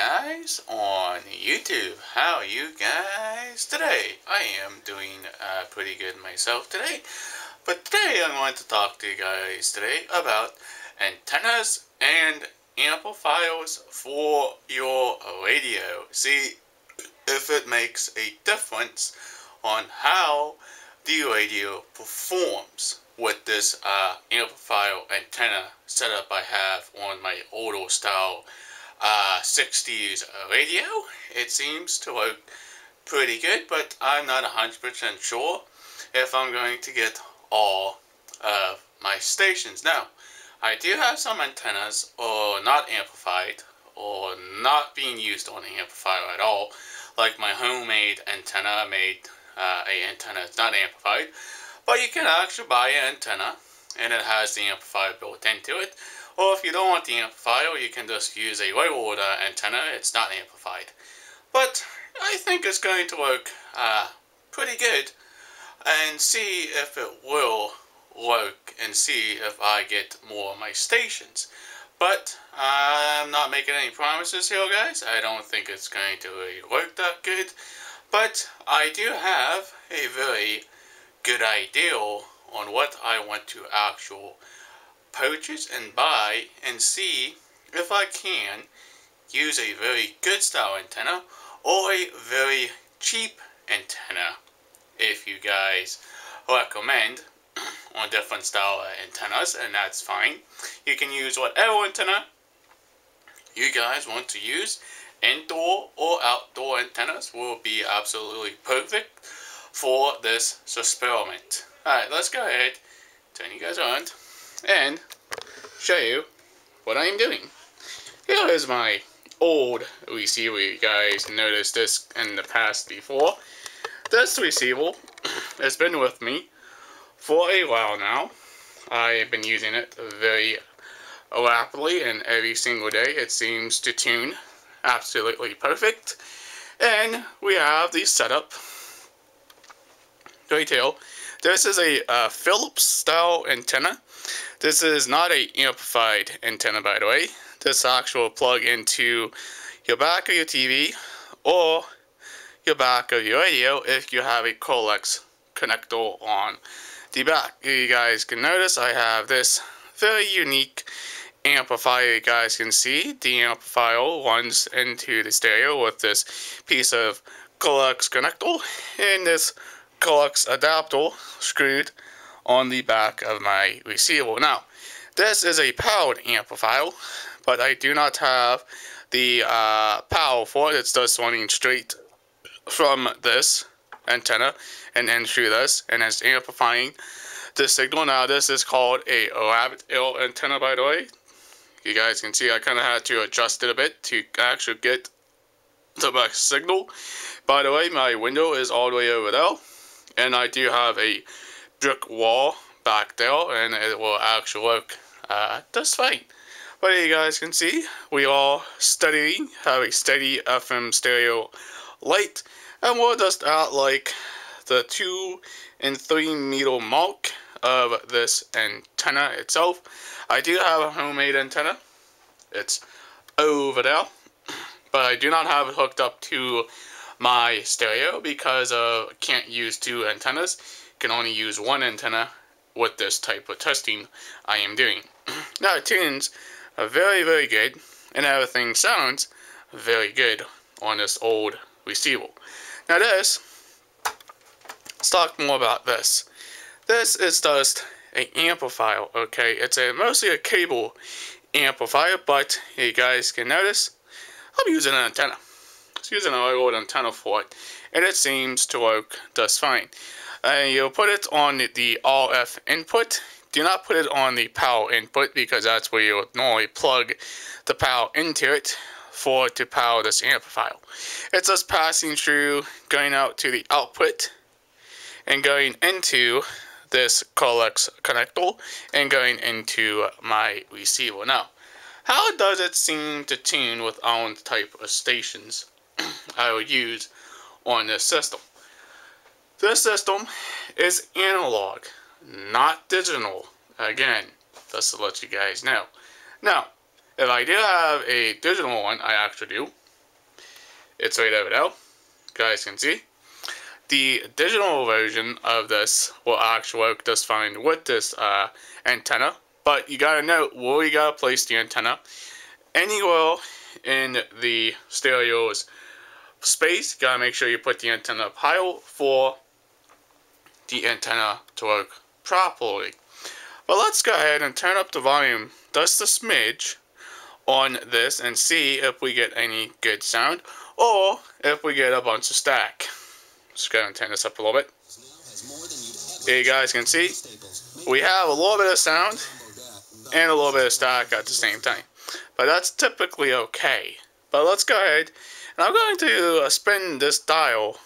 guys on YouTube. How are you guys today? I am doing uh, pretty good myself today. But today I'm going to talk to you guys today about antennas and amplifiers for your radio. See if it makes a difference on how the radio performs with this uh, amplifier antenna setup I have on my older style uh, 60s radio. It seems to work pretty good, but I'm not 100% sure if I'm going to get all of my stations. Now, I do have some antennas or not amplified or not being used on the amplifier at all, like my homemade antenna made uh, a antenna that's not amplified, but you can actually buy an antenna and it has the amplifier built into it. Or if you don't want the amplifier, you can just use a low order antenna. It's not amplified. But I think it's going to work uh, pretty good and see if it will work and see if I get more of my stations. But I'm not making any promises here, guys. I don't think it's going to really work that good. But I do have a very good idea on what I want to actually purchase and buy and see if I can use a very good style antenna or a very cheap antenna. If you guys recommend on different style antennas and that's fine. You can use whatever antenna you guys want to use. Indoor or outdoor antennas will be absolutely perfect for this experiment. Alright let's go ahead turn you guys on and show you what I'm doing. Here is my old receiver. You guys noticed this in the past before. This receiver has been with me for a while now. I've been using it very rapidly and every single day it seems to tune absolutely perfect. And we have the setup right here. This is a uh, Philips style antenna this is not a amplified antenna, by the way. This actual plug into your back of your TV or your back of your radio if you have a coax connector on the back. You guys can notice I have this very unique amplifier you guys can see. The amplifier runs into the stereo with this piece of coax connector and this coax adapter screwed on the back of my receiver. Now, this is a powered amplifier, but I do not have the uh, power for it. It's just running straight from this antenna and then through this, and it's amplifying the signal. Now, this is called a rabbit antenna, by the way. You guys can see I kind of had to adjust it a bit to actually get the best signal. By the way, my window is all the way over there, and I do have a brick wall back there and it will actually work uh, just fine. But you guys can see, we are studying, have a steady FM stereo light, and we're just at like the 2 and 3 meter mark of this antenna itself. I do have a homemade antenna, it's over there, but I do not have it hooked up to my stereo because I can't use two antennas can only use one antenna with this type of testing I am doing. now it tunes are very very good and everything sounds very good on this old receiver. Now this, let's talk more about this. This is just an amplifier, okay? It's a mostly a cable amplifier, but you guys can notice I'm using an antenna. It's using an old antenna for it, and it seems to work just fine and you put it on the RF input. Do not put it on the power input because that's where you normally plug the power into it for to power this amplifier. It's just passing through, going out to the output, and going into this coax connector, and going into my receiver. Now, how does it seem to tune with our type of stations I would use on this system? This system is analog, not digital. Again, just to let you guys know. Now, if I do have a digital one, I actually do. it's right over there. You guys can see. The digital version of this will actually work just fine with this uh, antenna. But you gotta note where you gotta place the antenna. Anywhere in the stereo's space, gotta make sure you put the antenna up higher for the antenna to work properly. But let's go ahead and turn up the volume just a smidge on this and see if we get any good sound or if we get a bunch of static. Just go and turn this up a little bit. Here you guys can see, we have a little bit of sound and a little bit of static at the same time. But that's typically okay. But let's go ahead, and I'm going to spin this dial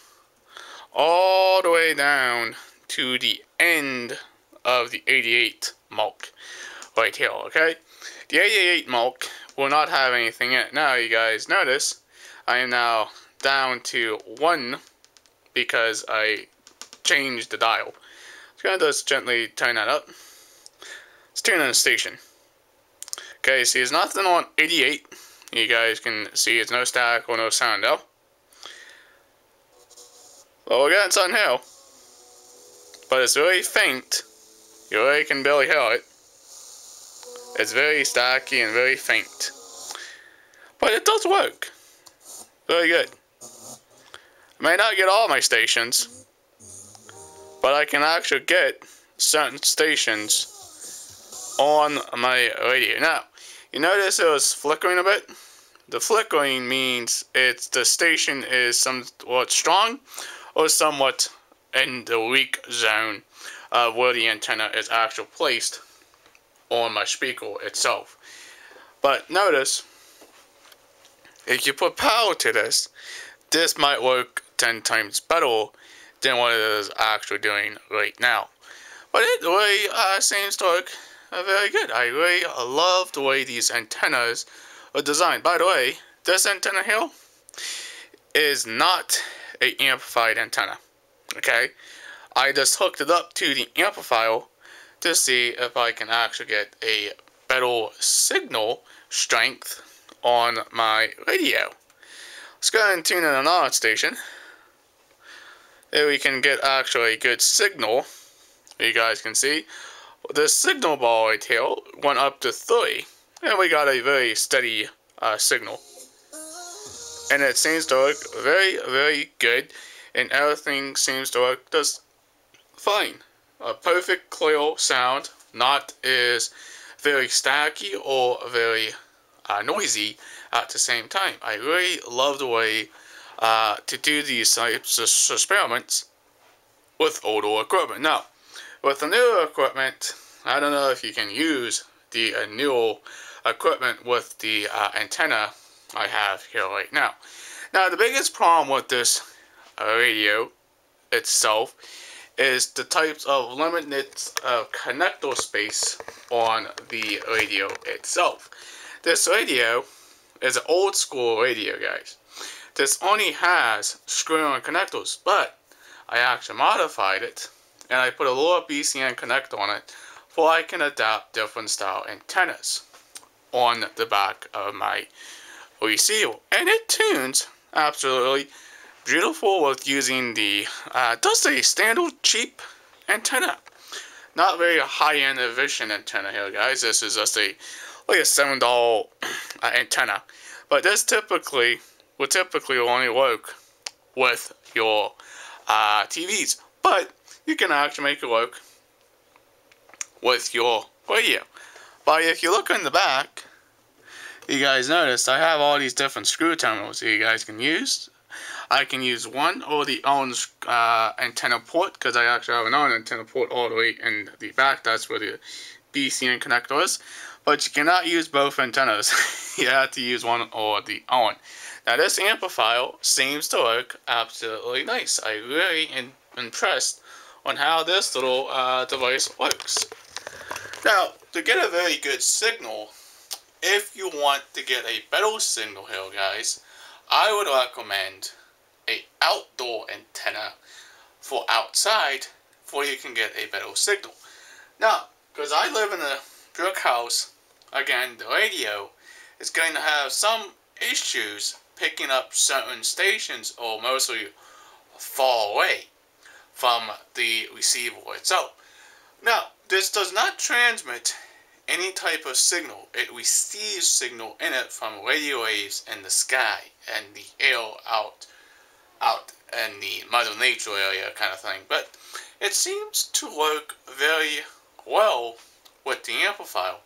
all the way down to the end of the 88 mark right here, okay? The 88 mark will not have anything in it. Now, you guys notice, I am now down to 1 because I changed the dial. So I'm going to just gently turn that up. Let's turn on the station. Okay, see, there's nothing on 88. You guys can see it's no static or no sound though. Well, we're getting something here. But it's very faint. You really can barely hear it. It's very staticky and very faint. But it does work. Very good. I may not get all my stations, but I can actually get certain stations on my radio. Now, you notice it was flickering a bit? The flickering means it's the station is somewhat strong or somewhat in the weak zone of where the antenna is actually placed on my speaker itself. But notice, if you put power to this, this might work 10 times better than what it is actually doing right now. But it really uh, seems to work uh, very good. I really love the way these antennas are designed. By the way, this antenna here is not a amplified antenna. Okay? I just hooked it up to the amplifier to see if I can actually get a better signal strength on my radio. Let's go ahead and tune in another station. There we can get actually a good signal. You guys can see. The signal bar right here went up to 3. And we got a very steady uh, signal. And it seems to work very, very good. And everything seems to work just fine. A perfect clear sound. Not as very staticky or very uh, noisy at the same time. I really love the way uh, to do these types of experiments with older equipment. Now, with the newer equipment, I don't know if you can use the uh, newer equipment with the uh, antenna I have here right now. Now, the biggest problem with this radio itself is the types of limited uh, connector space on the radio itself. This radio is an old school radio, guys. This only has screw-on connectors, but I actually modified it and I put a little BCN connector on it so I can adapt different style antennas on the back of my receiver. And it tunes absolutely beautiful with using the uh, just a standard cheap antenna. Not very high-end vision antenna here, guys. This is just a like a seven dollar uh, antenna, but this typically will typically only work with your uh, TVs. But you can actually make it work with your radio. But if you look in the back, you guys notice I have all these different screw terminals that you guys can use. I can use one or the own uh, antenna port because I actually have an own antenna port all the way in the back. That's where the BCN connector is. But you cannot use both antennas. you have to use one or the own. Now this amplifier seems to work absolutely nice. I really am impressed on how this little uh, device works. Now, to get a very good signal, if you want to get a better signal here, guys, I would recommend a outdoor antenna for outside for you can get a better signal. Now, because I live in a brick house, again, the radio is going to have some issues picking up certain stations or mostly far away from the receiver itself. Now, this does not transmit any type of signal. It receives signal in it from radio waves in the sky and the air out out in the Mother Nature area kind of thing. But it seems to work very well with the amplifier.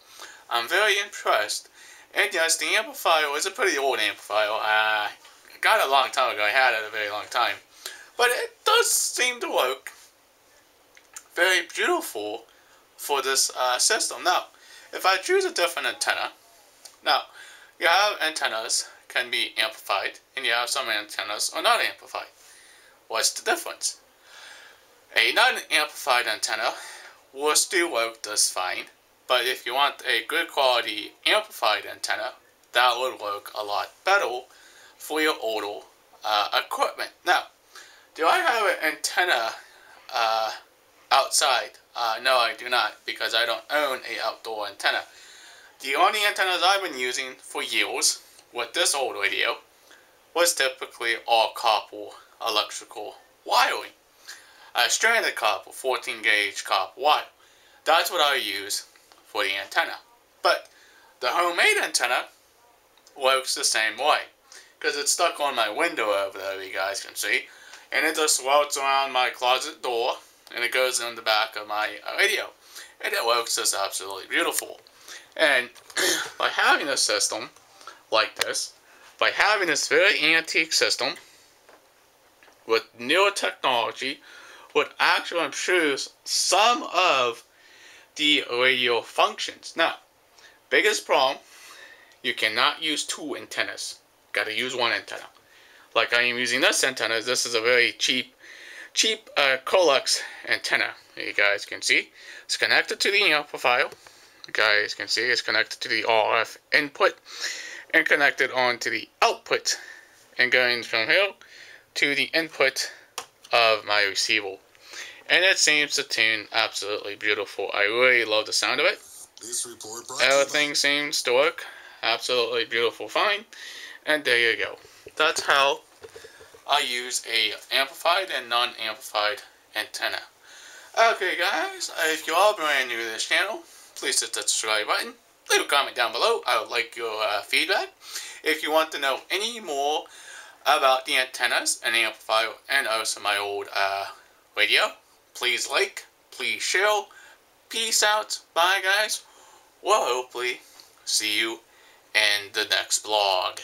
I'm very impressed. And yes, the amplifier is a pretty old amplifier. I got it a long time ago. I had it a very long time. But it does seem to work very beautiful for this uh, system. Now, if I choose a different antenna, now, you have antennas can be amplified, and you have some antennas are not amplified. What's the difference? A non-amplified antenna will still work just fine, but if you want a good quality amplified antenna, that would work a lot better for your older uh, equipment. Now, do I have an antenna uh, outside? Uh, no, I do not, because I don't own a outdoor antenna. The only antennas I've been using for years with this old radio was typically all copper electrical wiring. A stranded copper, 14 gauge copper wire. That's what I use for the antenna. But the homemade antenna works the same way. Because it's stuck on my window over there, you guys can see. And it just routes around my closet door and it goes in the back of my radio. And it works just absolutely beautiful. And by having a system like this, by having this very antique system with newer technology, would actually improve some of the radio functions. Now, biggest problem, you cannot use two antennas. Gotta use one antenna. Like I am using this antenna, this is a very cheap cheap uh, antenna. You guys can see. It's connected to the amplifier. You guys can see it's connected to the RF input and connected onto the output and going from here to the input of my receiver. And it seems to tune absolutely beautiful. I really love the sound of it. Everything seems to work absolutely beautiful fine. And there you go. That's how I use a amplified and non-amplified antenna. Okay guys, if you are brand new to this channel, please hit that subscribe button. Leave a comment down below. I would like your uh, feedback. If you want to know any more about the antennas and amplifier and also my old uh, radio, please like, please share. Peace out. Bye guys. Well, hopefully see you in the next vlog.